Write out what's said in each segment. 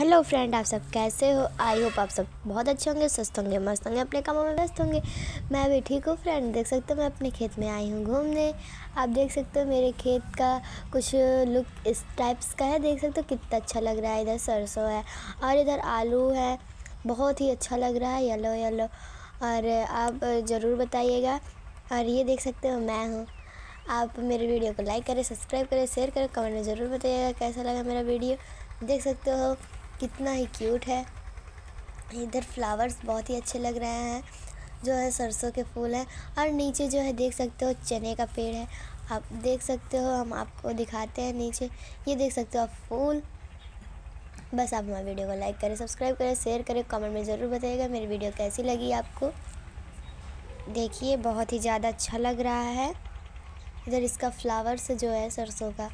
Hello friend आप सब कैसे हो? आई होप आप सब बहुत अच्छे होंगे, स्वस्थ होंगे, मस्त होंगे, अपने कामों में व्यस्त होंगे। मैं भी ठीक हूँ फ्रेंड देख सकते हो मैं अपने खेत में आई हूँ घूमने। आप देख सकते हो मेरे खेत का कुछ लुक इस टाइप्स का है, देख सकते हो कितना अच्छा लग रहा है, इधर सरसों है और इधर आलू है, बहुत ही अच्छा लग रहा है येलो येलो और आप ज़रूर बताइएगा, और ये देख सकते हो मैं हूँ। आप मेरे वीडियो को लाइक करें सब्सक्राइब करें शेयर करें कमेंट में ज़रूर बताइएगा कैसा लगा मेरा वीडियो। देख सकते हो कितना ही क्यूट है। इधर फ्लावर्स बहुत ही अच्छे लग रहे हैं, जो है सरसों के फूल हैं और नीचे जो है देख सकते हो चने का पेड़ है। आप देख सकते हो, हम आपको दिखाते हैं नीचे, ये देख सकते हो आप फूल। बस आप हमारे वीडियो को लाइक करें सब्सक्राइब करें शेयर करें कमेंट में ज़रूर बताइएगा मेरी वीडियो कैसी लगी आपको। देखिए, बहुत ही ज़्यादा अच्छा लग रहा है। इधर इसका फ्लावर्स जो है सरसों का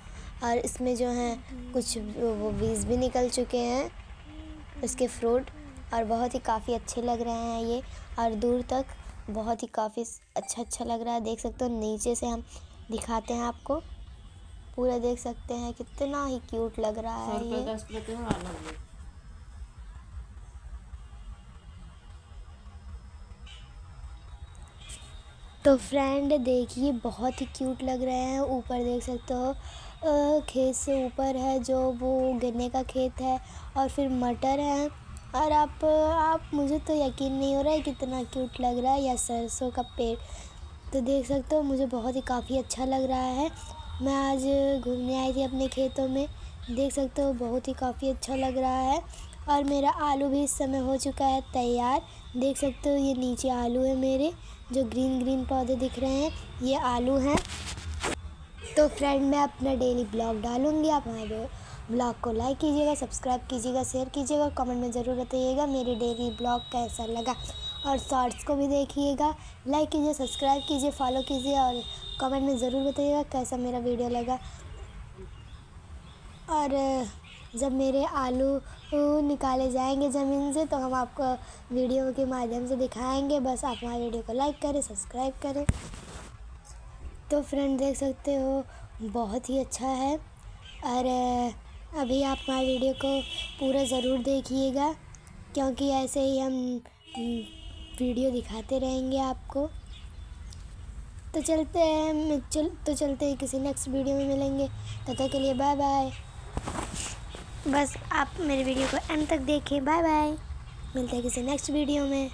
और इसमें जो है कुछ वो बीज भी निकल चुके हैं। इसके फ्रूट और बहुत ही काफ़ी अच्छे लग रहे हैं ये। और दूर तक बहुत ही काफ़ी अच्छा अच्छा लग रहा है। देख सकते हो नीचे से हम दिखाते हैं आपको। पूरा देख सकते हैं कितना ही क्यूट लग रहा है ये। तो फ्रेंड देखिए बहुत ही क्यूट लग रहे हैं। ऊपर देख सकते हो खेत से ऊपर है जो वो गन्ने का खेत है और फिर मटर है। और आप आप मुझे तो यकीन नहीं हो रहा है कितना क्यूट लग रहा है या सरसों का पेड़। तो देख सकते हो, मुझे बहुत ही काफ़ी अच्छा लग रहा है। मैं आज घूमने आई थी अपने खेतों में। देख सकते हो, बहुत ही काफ़ी अच्छा लग रहा है। और मेरा आलू भी इस समय हो चुका है तैयार। देख सकते हो, ये नीचे आलू है मेरे, जो ग्रीन ग्रीन पौधे दिख रहे हैं, ये आलू हैं। तो फ्रेंड, मैं अपना डेली ब्लॉग डालूँगी। आप हमारे ब्लॉग को लाइक कीजिएगा सब्सक्राइब कीजिएगा शेयर कीजिएगा कमेंट में ज़रूर बताइएगा मेरी डेली ब्लॉग कैसा लगा। और शॉर्ट्स को भी देखिएगा लाइक कीजिए सब्सक्राइब कीजिए फॉलो कीजिए और कमेंट में ज़रूर बताइएगा कैसा मेरा वीडियो लगा। और, जब मेरे आलू निकाले जाएँगे ज़मीन से तो हम आपको वीडियो के माध्यम से दिखाएँगे। बस आप हमारे वीडियो को लाइक करें सब्सक्राइब करें। तो फ्रेंड देख सकते हो, बहुत ही अच्छा है। और अभी आप हमारे वीडियो को पूरा ज़रूर देखिएगा, क्योंकि ऐसे ही हम वीडियो दिखाते रहेंगे आपको। तो चलते हैं चल तो चलते हैं, किसी नेक्स्ट वीडियो में मिलेंगे। तब तक के लिए बाय बाय बस आप मेरे वीडियो को एंड तक देखें। बाय बाय मिलते हैं किसी नेक्स्ट वीडियो में।